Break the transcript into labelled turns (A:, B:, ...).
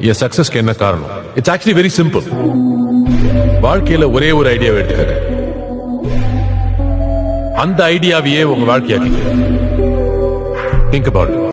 A: என் சக்சஸ்க்கு என்ன காரணம்? It's actually very simple வாழ்க்கையில ஒரே ஒரு ஐடியாவை எடுத்துக்கங்க. அந்த ஐடியாவையே உங்க வாழ்க்கையாக்கி திங்க் அபவுட்